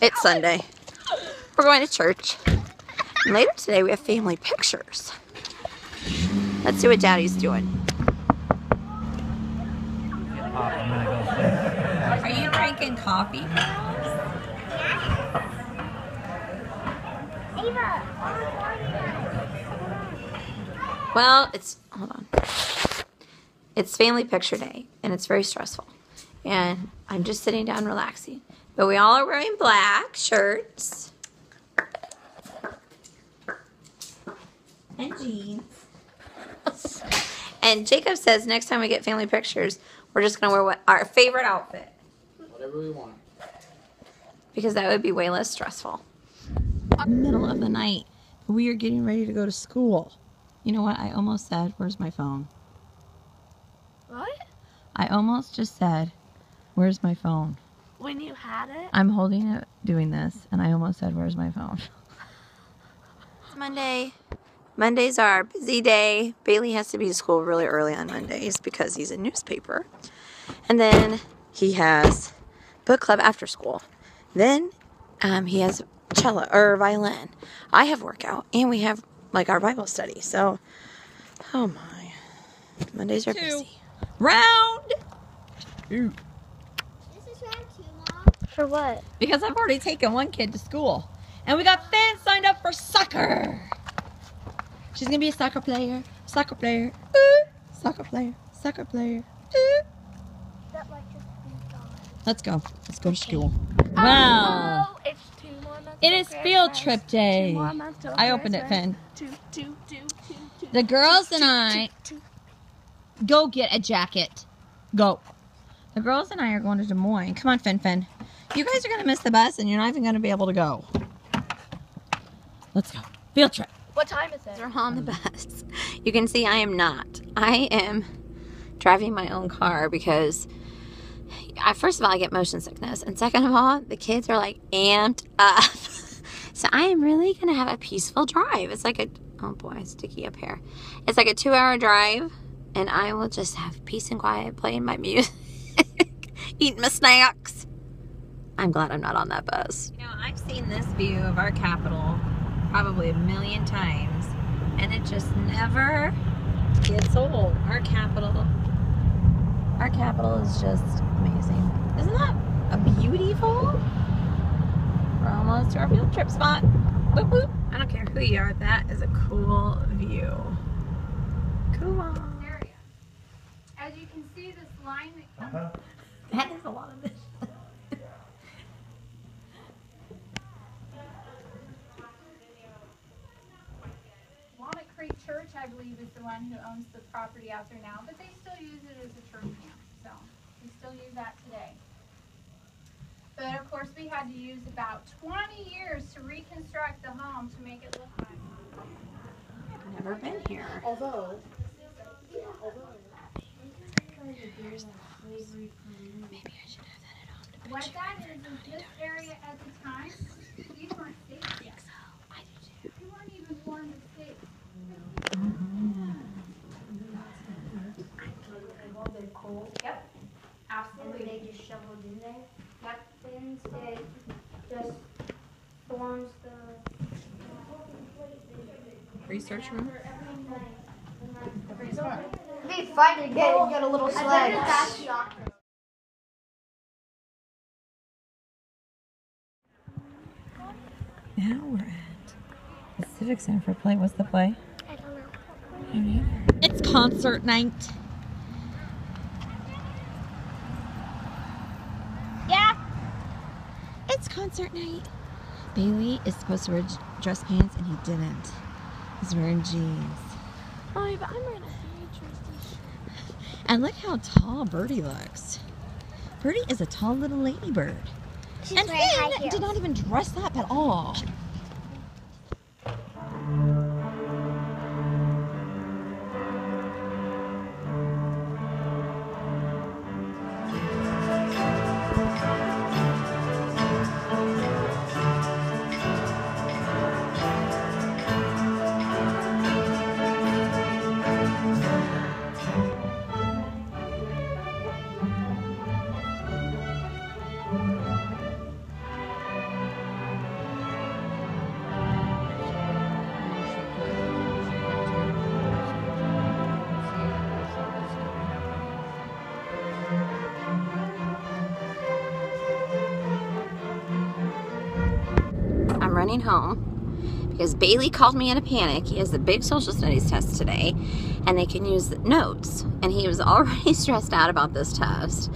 It's Sunday. We're going to church. And later today we have family pictures. Let's see what Daddy's doing. Are you drinking coffee? Well, it's hold on. It's family picture day, and it's very stressful. And I'm just sitting down relaxing. But we all are wearing black shirts and jeans. and Jacob says next time we get family pictures, we're just gonna wear what our favorite outfit Whatever we want. because that would be way less stressful. Middle of the night, we are getting ready to go to school. You know what? I almost said, "Where's my phone?" What? I almost just said, "Where's my phone?" When you had it? I'm holding it, doing this, and I almost said, "Where's my phone?" It's Monday. Mondays are our busy day. Bailey has to be to school really early on Mondays because he's a newspaper, and then he has book club after school. Then um, he has cello or violin. I have workout, and we have like our Bible study. So, oh my, Mondays are busy. Round. For what? Because I've already taken one kid to school. And we got Finn signed up for soccer. She's gonna be a soccer player. Soccer player. Ooh. Soccer player. Soccer player. Ooh. That might just be gone. Let's go. Let's go to school. Oh, wow. Oh, it's two more months. It till field trip Two day. more months I opened it, Finn. Two, two, two, two, two, The girls two, and I two, two. go get a jacket. Go. The girls and I are going to Des Moines. Come on, Finn Fin. You guys are gonna miss the bus and you're not even gonna be able to go. Let's go. Field trip. What time is it? We're on the bus. You can see I am not. I am driving my own car because, I, first of all, I get motion sickness, and second of all, the kids are like amped up. so I am really gonna have a peaceful drive. It's like a oh boy, sticky up here. It's like a two-hour drive, and I will just have peace and quiet, playing my music, eating my snacks. I'm glad I'm not on that bus. You know, I've seen this view of our capital probably a million times, and it just never gets old. Our capital, our capital is just amazing. Isn't that a beautiful? We're almost to our field trip spot. Whoop whoop. I don't care who you are, that is a cool view. Cool. area. As you can see, this line that uh-huh. comes That is a lot of this. I believe, is the one who owns the property out there now, but they still use it as a church camp, so we still use that today. But of course, we had to use about twenty years to reconstruct the home to make it look like. I've Never been here. Although, Maybe I should have that at home. What that is, is this area at the time, these weren't stakes yet. I do too. You weren't even worn the stakes. Yep, absolutely. they just shoveled in there. Yep. Then they just forms the. Research room. Be fun to get, get a little sled. Now we're at the Civic Center for play. What's the play? I don't know. It's concert night. Yeah. It's concert night. Bailey is supposed to wear dress pants and he didn't. He's wearing jeans. Oh, but I'm wearing a. And look how tall Birdie looks. Birdie is a tall little ladybird. She's and Finn did not even dress up at all. Running home because Bailey called me in a panic. He has a big social studies test today, and they can use notes. And he was already stressed out about this test.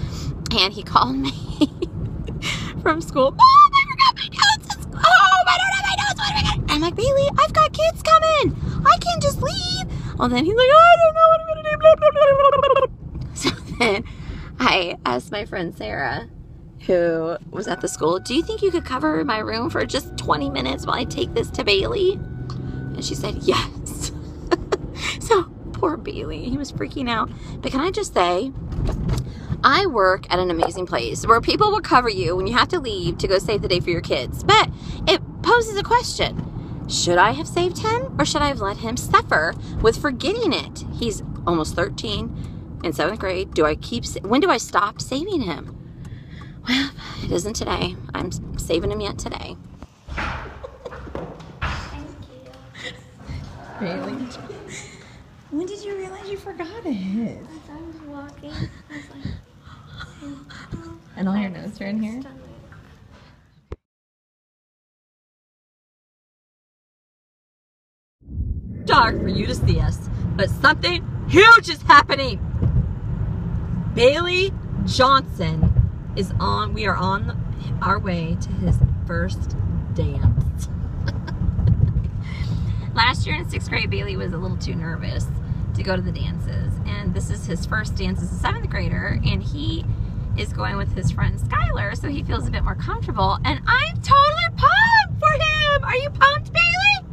And he called me from school. Mom, I forgot my notes at school. I don't have my notes. What am I gonna? I'm like, Bailey, I've got kids coming. I can't just leave. Well, then he's like, I don't know what I'm do. Blah, blah, blah. So then I asked my friend Sarah, who was at the school, Do you think you could cover my room for just 20 minutes while I take this to Bailey? And she said, Yes. so poor Bailey, he was freaking out. But can I just say, I work at an amazing place where people will cover you when you have to leave to go save the day for your kids. But it poses a question Should I have saved him or should I have let him suffer with forgetting it? He's almost 13 in seventh grade. Do I keep, when do I stop saving him? Well, it isn't today. I'm saving him yet today. Thank you. Bailey. When did you realize you forgot it? As I was walking, I was like, And all your notes are in here? stomach. dark for you to see us, but something huge is happening. Bailey Johnson is on, we are on our way to his first dance. Last year in sixth grade, Bailey was a little too nervous to go to the dances, and this is his first dance as a seventh grader, and he is going with his friend Skylar, so he feels a bit more comfortable, and I'm totally pumped for him. Are you pumped, Bailey?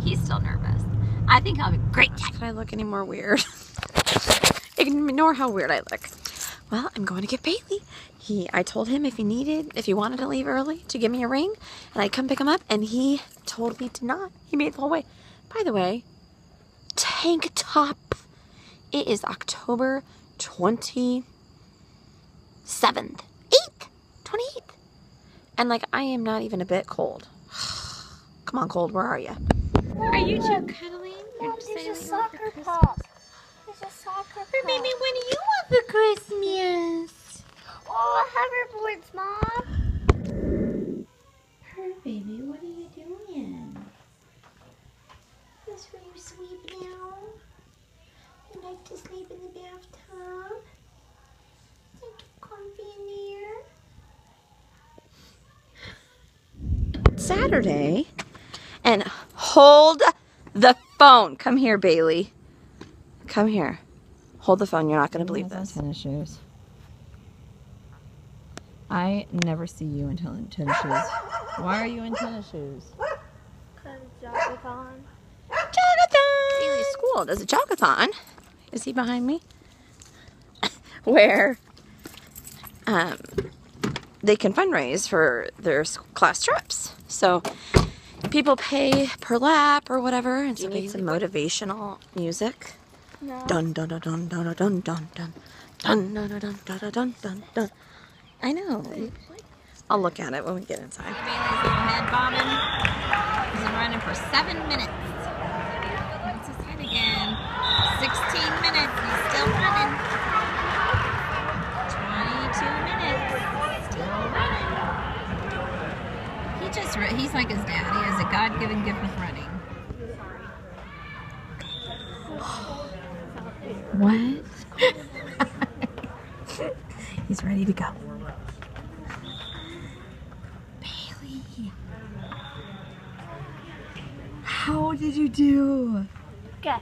He's still nervous. I think I'll be great. Can I look any more weird? Ignore how weird I look. Well, I'm going to get Bailey. He, I told him if he needed, if he wanted to leave early, to give me a ring, and I'd come pick him up, and he totally did not. He made the whole way. By the way, tank top. It is October 27th, 8th, 28th. And like, I am not even a bit cold. Come on, cold, where are you? Are you two cuddling? Mom, there's a soccer puck. There's a soccer puck. Baby, what do you want for Christmas? Oh, hoverboards, Mom. Her baby, what are you doing? This where you sleep now. You like to sleep in the bathtub. Is it comfy in there? Saturday. And hold the phone. Come here, Bailey. Come here. Hold the phone. You're not going to believe this. Tennis shoes. I never see you in tennis shoes. Why are you in tennis shoes? Cause Jogathon. Jogathon! Bailey's school does a jogathon. Is he behind me? Where um, they can fundraise for their class trips. So people pay per lap or whatever. And so you need some motivational music. No. Dun dun dun dun dun dun dun dun dun dun dun dun dun dun dun dun. I know. I'll look at it when we get inside. Bailey's bobbing. He's been running for seven minutes. That's his head again. 16 minutes. He's still running. 22 minutes. Still running. He just, he's like his dad. He has a God-given gift of running. What? He's ready to go. Bailey. How did you do? Guess.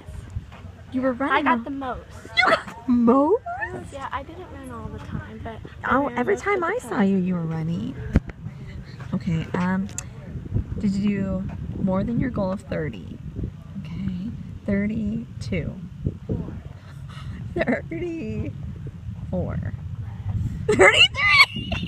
You were running. I got the most. Mo? Yeah, I didn't run all the time, but. Oh, every time the I saw you, you were running. Okay. Um, did you do more than your goal of thirty? Okay. Thirty-two. Thirty-four. Thirty-three.